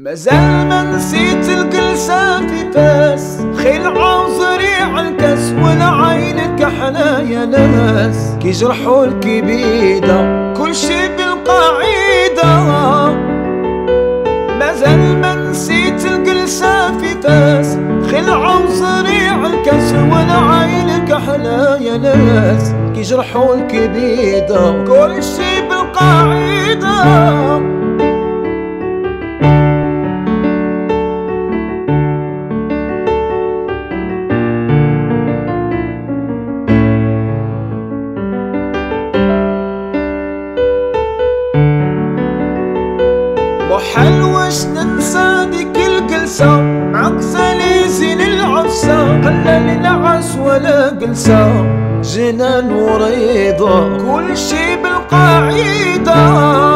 مازال ما نسيت الجلسة في فاس خيل عوزري الكاس والعين كحنا يا ناس كي جرحوا الكبيدة كل شي بالقاعدة. مازال ما نسيت الجلسة في فاس خيل عوزري الكاس والعين كحنا يا ناس كي جرحوا الكبيدة كل شي بالقاعدة. محل واش ننسى ديك الجلسة؟ عقزة زين العفسة قلل العس ولا جلسة. جنان وريضة كل شي بالقاعدة.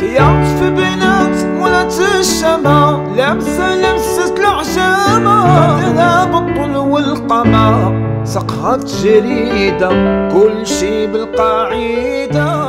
خياط في بنات ولات الشما لابسة لبسة العشامة خدها بالطول والقمر سقهت جريدة كل شي بالقاعدة